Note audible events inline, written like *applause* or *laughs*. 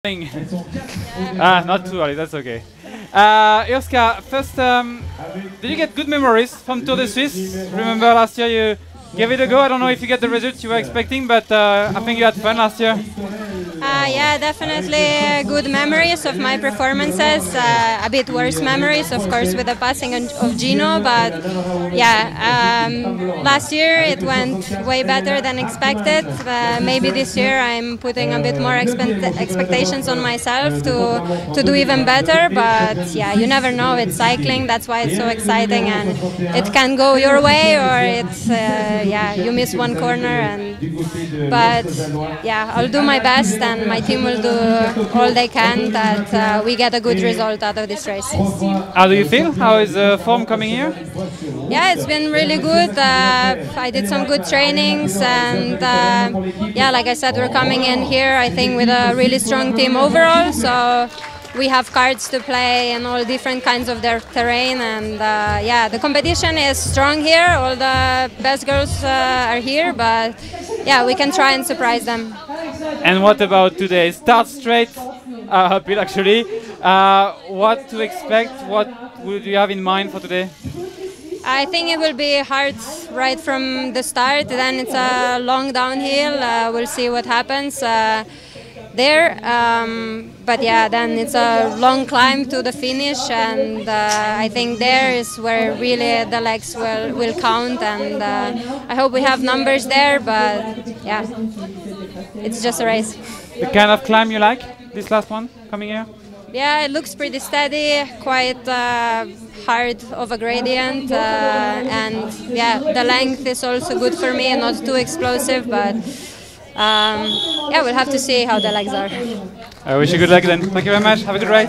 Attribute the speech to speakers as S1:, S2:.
S1: *laughs* ah, not too early, that's okay. Uh, Urška, first, um, did you get good memories from Tour de Suisse? Remember last year you gave it a go? I don't know if you get the results you were expecting, but uh, I think you had fun last year.
S2: Uh, yeah, definitely good memories of my performances. Uh, a bit worse memories, of course, with the passing of Gino. But yeah, um, last year it went way better than expected. Uh, maybe this year I'm putting a bit more expectations on myself to to do even better. But yeah, you never know. It's cycling. That's why it's so exciting, and it can go your way or it's uh, you miss one corner. And but yeah, I'll do my best and my team will do all they can that uh, we get a good result out of this race.
S1: How do you feel? How is the form coming here?
S2: Yeah, it's been really good. Uh, I did some good trainings, and uh, yeah, like I said, we're coming in here. I think with a really strong team overall. So we have cards to play and all different kinds of their terrain and uh, yeah the competition is strong here all the best girls uh, are here but yeah we can try and surprise them
S1: and what about today? Start straight uh, *laughs* uphill actually. Uh, what to expect? What would you have in mind for today?
S2: I think it will be hard right from the start. Then it's a long downhill. Uh, we'll see what happens uh, there. Um, but yeah, then it's a long climb to the finish, and uh, I think there is where really the legs will will count. And uh, I hope we have numbers there. But yeah it's just a race.
S1: The kind of climb you like, this last one coming here?
S2: Yeah, it looks pretty steady, quite uh, hard of a gradient, uh, and yeah, the length is also good for me, not too explosive, but um, yeah, we'll have to see how the legs are.
S1: I wish you good luck then. Thank you very much. Have a good ride.